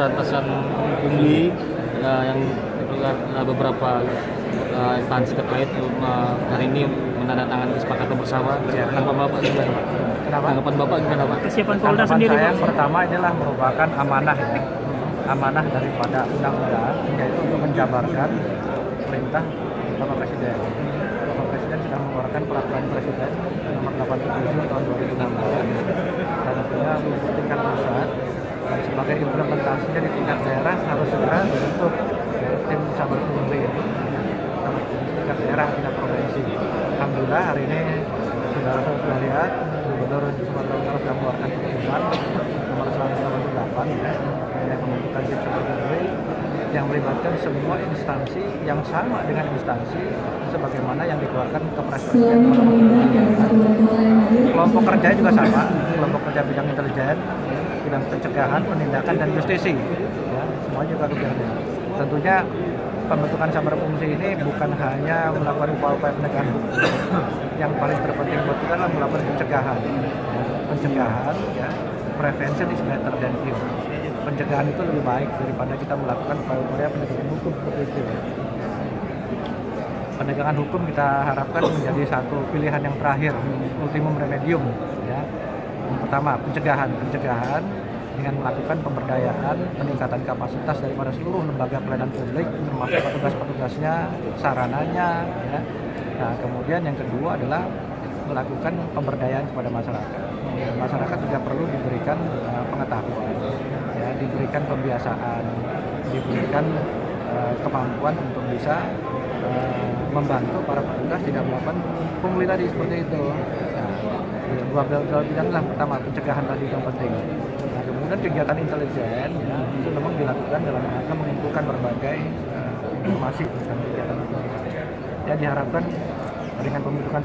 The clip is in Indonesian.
Perantasan pungli uh, yang uh, beberapa uh, instansi terkait uh, hari ini menandatangani kesepakatan bersama. Ya. Tanggapan Bapak gimana Pak? Kenapa? Tanggapan Bapak gimana Pak? Kesiapan Polda sendiri saya Pak. pertama inilah merupakan amanah ya. Amanah daripada undang-undang yaitu untuk menjabarkan perintah Bapak Presiden. Bapak Presiden sudah mengeluarkan peraturan Presiden nomor 87 tahun 2016 dan tentunya untuk tingkat pusat sebagai implementasinya di tingkat daerah harus segera ya, tim sabar pungli tingkat daerah tingkat provinsi. Alhamdulillah hari ini saudara sudah lihat Gubernur Sumatera Utara sudah mengeluarkan keputusan nomor 188 ya yang membentukkan tim sabar pungli yang melibatkan semua instansi yang sama dengan instansi sebagaimana yang dikeluarkan Kepres Presiden kelompok kerja juga sama kelompok kerja bidang intelijen bidang pencegahan penindakan dan justisi. Ya semua juga kebijakannya tentunya pembentukan sabar fungsi ini bukan hanya melakukan upaya-upaya penegakan hukum. Yang paling terpenting buat kita adalah melakukan pencegahan. Pencegahan ya prevention is better than cure. Pencegahan itu lebih baik daripada kita melakukan upaya-upaya penegakan hukum seperti itu. Penegakan hukum kita harapkan menjadi satu pilihan yang terakhir ultimum remedium ya pertama pencegahan. Pencegahan dengan melakukan pemberdayaan peningkatan kapasitas daripada seluruh lembaga pelayanan publik termasuk petugas-petugasnya sarananya ya. Nah kemudian yang kedua adalah melakukan pemberdayaan kepada masyarakat. Masyarakat juga perlu diberikan uh, pengetahuan ya. Diberikan pembiasaan diberikan uh, kemampuan untuk bisa uh, membantu para petugas tidak melakukan pungli tadi seperti itu. Nah, ya, dua dua bidang lah pertama pencegahan tadi yang penting. Nah, kemudian kegiatan intelijen ya, itu memang dilakukan dalam rangka mengumpulkan berbagai uh, informasi tentang kegiatan itu. Ya diharapkan dengan pembentukan